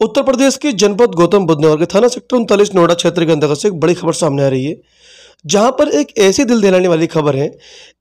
उत्तर प्रदेश के जनपद गौतम बुद्ध नगर के थाना सेक्टर उनतालीस नोएडा क्षेत्र के अंतर्गत से एक बड़ी खबर सामने आ रही है, जहाँ पर एक ऐसी दिल दहलाने वाली खबर है,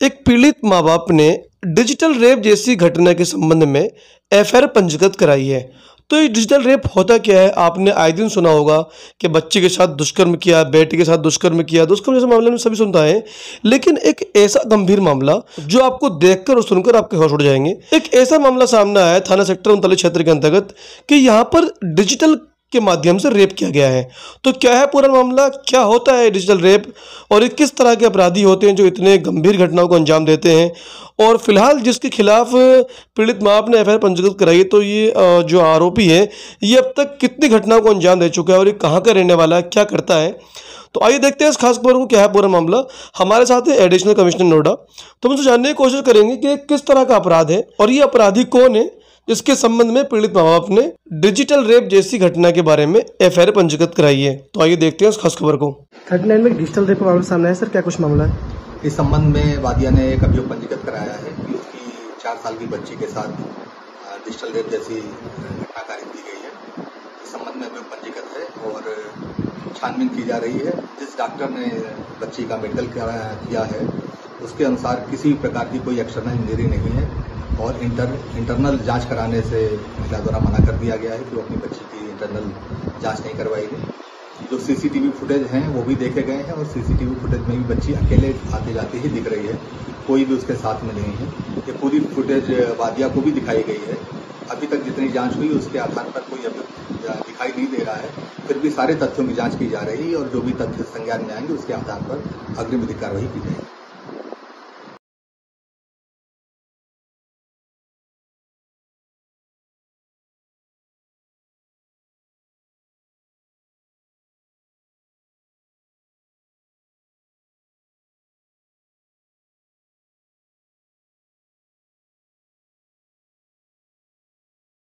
एक पीड़ित माँ बाप ने डिजिटल रेप जैसी घटना के संबंध में एफआईआर पंजीकृत कराई है। तो ये डिजिटल रेप होता क्या है? आपने आए दिन सुना होगा कि बच्चे के साथ दुष्कर्म किया, बेटी के साथ दुष्कर्म किया, दुष्कर्म जैसे मामले में सभी सुनता है। लेकिन एक ऐसा गंभीर मामला जो आपको देखकर और सुनकर आपके होश उड़ जाएँगे। एक ऐसा मामला सामने आया थाना सेक्टर उनतालीस क्षेत्र के अंतर्गत कि यहाँ पर डिजिटल के माध्यम से रेप किया गया है। तो क्या है पूरा मामला? क्या होता है डिजिटल रेप? और ये किस तरह के अपराधी होते हैं जो इतने गंभीर घटनाओं को अंजाम देते हैं? और फ़िलहाल जिसके खिलाफ पीड़ित माँ ने एफ़ पंजीकृत कराई तो ये जो आरोपी है, ये अब तक कितनी घटनाओं को अंजाम दे चुका है और ये कहाँ का रहने वाला है, क्या करता है? तो आइए देखते हैं इस खास खबर को क्या है पूरा मामला। हमारे साथ है एडिशनल कमिश्नर नोएडा। तो हम जानने की कोशिश करेंगे कि किस तरह का अपराध है और ये अपराधी कौन है? इसके संबंध में पीड़ित माँ बाप ने डिजिटल रेप जैसी घटना के बारे में एफ़ पंजीकृत कराई है। तो आइए देखते हैं उस खास खबर को। थर्टी नाइन में डिजिटल रेप मामला सामने है सर क्या कुछ मामला है? इस संबंध में वादिया ने एक अभियोग पंजीकृत कराया है। कि उसकी चार साल की बच्ची के साथ डिजिटल रेप जैसी घटना कारित की गई है। इस संबंध में अभियोग पंजीकृत है और छानबीन की जा रही है। जिस डॉक्टर ने बच्ची का मेडिकल किया है उसके अनुसार किसी प्रकार की कोई एक्सटर्नल इंजरी नहीं है। और इंटर इंटरनल जाँच कराने से महिला द्वारा मना कर दिया गया है कि वो अपनी बच्ची की इंटरनल जाँच नहीं करवाई गई जो सीसीटीवी फुटेज हैं, वो भी देखे गए हैं और सीसीटीवी फुटेज में भी बच्ची अकेले आते जाते ही दिख रही है। कोई भी उसके साथ में नहीं है। ये पूरी फुटेज वादिया को भी दिखाई गई है। अभी तक जितनी जाँच हुई, उसके आधार पर कोई अभी दिखाई नहीं दे रहा है। फिर भी सारे तथ्यों की जाँच की जा रही है और जो भी तथ्य संज्ञान में आएँगे, उसके आधार पर अग्रिम कार्रवाई की जाएगी।